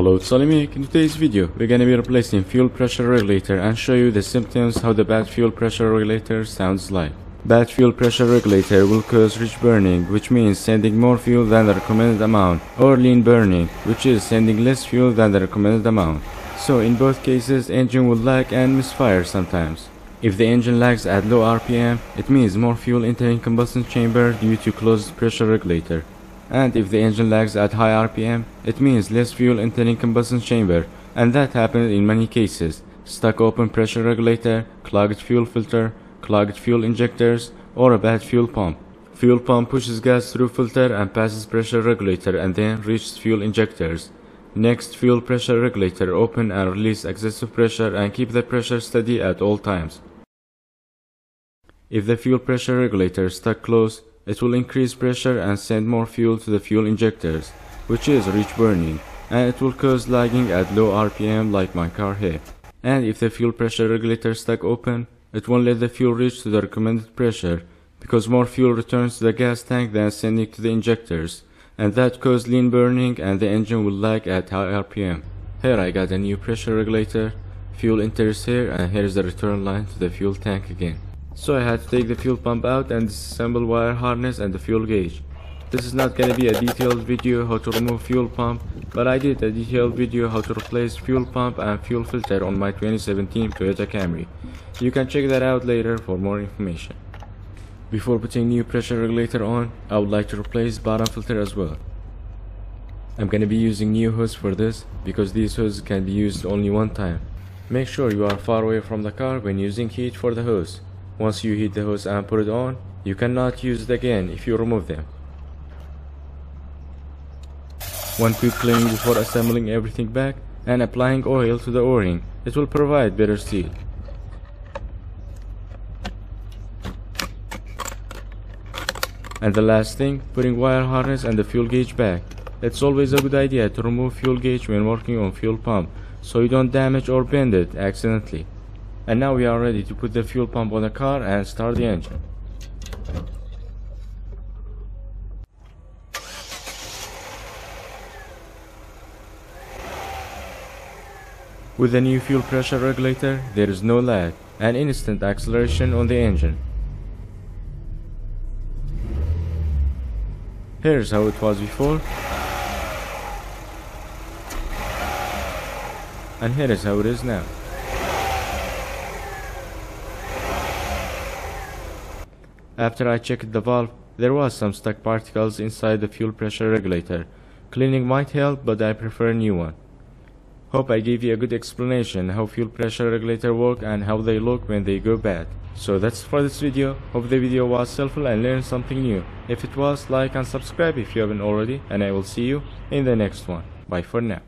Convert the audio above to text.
Hello, it's AliMECH. In today's video, we're gonna be replacing fuel pressure regulator and show you the symptoms how the bad fuel pressure regulator sounds like. Bad fuel pressure regulator will cause rich burning, which means sending more fuel than the recommended amount, or lean burning, which is sending less fuel than the recommended amount. So in both cases, engine will lag and misfire sometimes. If the engine lags at low RPM, it means more fuel entering combustion chamber due to closed pressure regulator and if the engine lags at high RPM, it means less fuel entering combustion chamber, and that happens in many cases. Stuck open pressure regulator, clogged fuel filter, clogged fuel injectors, or a bad fuel pump. Fuel pump pushes gas through filter and passes pressure regulator and then reaches fuel injectors. Next, fuel pressure regulator open and release excessive pressure and keep the pressure steady at all times. If the fuel pressure regulator stuck close, it will increase pressure and send more fuel to the fuel injectors, which is rich burning, and it will cause lagging at low RPM like my car here. And if the fuel pressure regulator stuck open, it won't let the fuel reach to the recommended pressure, because more fuel returns to the gas tank than sending to the injectors, and that causes lean burning and the engine will lag at high RPM. Here I got a new pressure regulator, fuel enters here and here's the return line to the fuel tank again. So I had to take the fuel pump out and disassemble wire harness and the fuel gauge. This is not gonna be a detailed video how to remove fuel pump, but I did a detailed video how to replace fuel pump and fuel filter on my 2017 Toyota Camry. You can check that out later for more information. Before putting new pressure regulator on, I would like to replace bottom filter as well. I'm gonna be using new hose for this because these hoses can be used only one time. Make sure you are far away from the car when using heat for the hose. Once you heat the hose and put it on, you cannot use it again if you remove them. One quick cleaning before assembling everything back and applying oil to the o-ring. It will provide better seal. And the last thing, putting wire harness and the fuel gauge back. It's always a good idea to remove fuel gauge when working on fuel pump so you don't damage or bend it accidentally. And now we are ready to put the fuel pump on the car and start the engine. With the new fuel pressure regulator, there is no lag and instant acceleration on the engine. Here's how it was before. And here is how it is now. After I checked the valve, there was some stuck particles inside the fuel pressure regulator. Cleaning might help, but I prefer a new one. Hope I gave you a good explanation how fuel pressure regulator work and how they look when they go bad. So that's for this video. Hope the video was helpful and learned something new. If it was, like and subscribe if you haven't already, and I will see you in the next one. Bye for now.